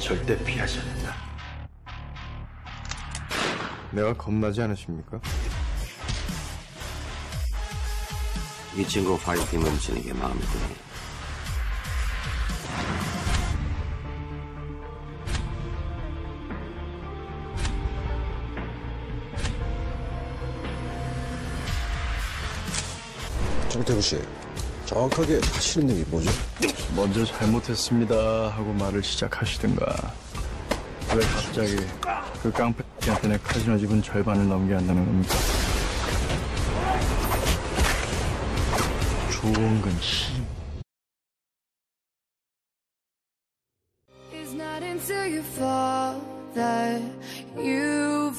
절대 피하지 않는다. 내가 겁나지 않으십니까? 이 친구 파이팅 넘치는 게 마음에 드네. 정태구 씨, 정확하게 하시는 일이 뭐죠? 먼저 잘못했습니다 하고 말을 시작하시든가. 왜 갑자기 그 깡패한테 내 카지노 지분 절반을 넘겨야 한다는 겁니까? 조원근 씨. It's not until you fall that you